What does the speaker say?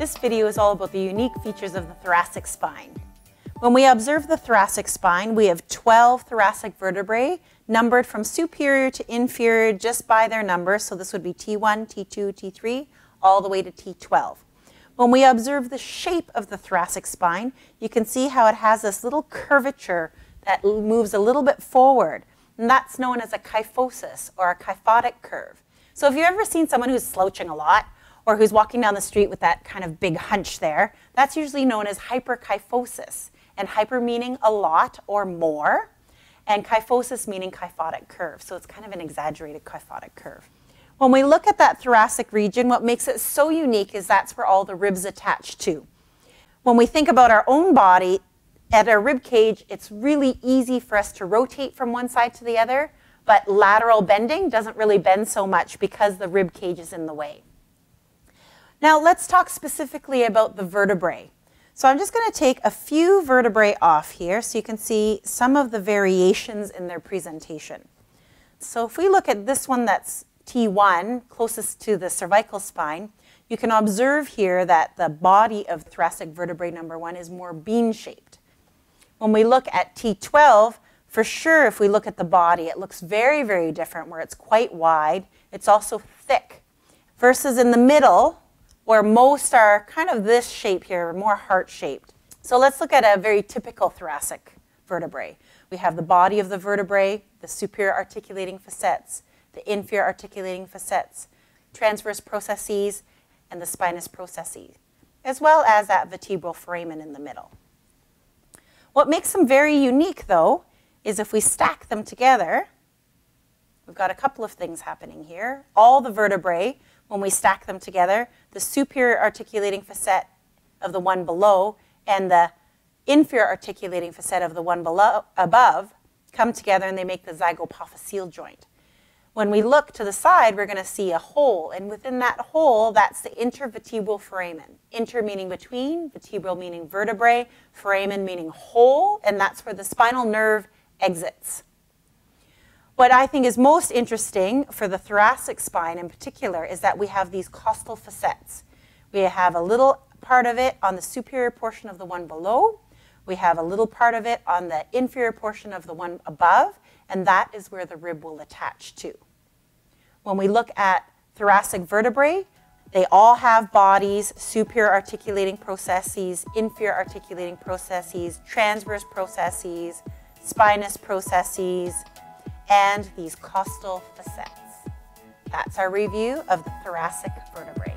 This video is all about the unique features of the thoracic spine. When we observe the thoracic spine, we have 12 thoracic vertebrae numbered from superior to inferior just by their number. So this would be T1, T2, T3, all the way to T12. When we observe the shape of the thoracic spine, you can see how it has this little curvature that moves a little bit forward. And that's known as a kyphosis or a kyphotic curve. So if you've ever seen someone who's slouching a lot, or who's walking down the street with that kind of big hunch there, that's usually known as hyperkyphosis. And hyper meaning a lot or more, and kyphosis meaning kyphotic curve. So it's kind of an exaggerated kyphotic curve. When we look at that thoracic region, what makes it so unique is that's where all the ribs attach to. When we think about our own body, at our rib cage, it's really easy for us to rotate from one side to the other, but lateral bending doesn't really bend so much because the rib cage is in the way. Now let's talk specifically about the vertebrae. So I'm just going to take a few vertebrae off here so you can see some of the variations in their presentation. So if we look at this one that's T1, closest to the cervical spine, you can observe here that the body of thoracic vertebrae number one is more bean-shaped. When we look at T12, for sure if we look at the body, it looks very, very different where it's quite wide. It's also thick. Versus in the middle, where most are kind of this shape here, more heart-shaped. So let's look at a very typical thoracic vertebrae. We have the body of the vertebrae, the superior articulating facets, the inferior articulating facets, transverse processes, and the spinous processes, as well as that vertebral foramen in the middle. What makes them very unique, though, is if we stack them together, we've got a couple of things happening here. All the vertebrae when we stack them together, the superior articulating facet of the one below and the inferior articulating facet of the one below, above come together and they make the zygapophyseal joint. When we look to the side, we're going to see a hole, and within that hole, that's the intervertebral foramen. Inter meaning between, vertebral meaning vertebrae, foramen meaning hole, and that's where the spinal nerve exits. What I think is most interesting for the thoracic spine in particular is that we have these costal facets. We have a little part of it on the superior portion of the one below. We have a little part of it on the inferior portion of the one above, and that is where the rib will attach to. When we look at thoracic vertebrae, they all have bodies, superior articulating processes, inferior articulating processes, transverse processes, spinous processes, and these costal facets. That's our review of the thoracic vertebrae.